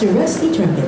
Mr. Rusty Trumpet.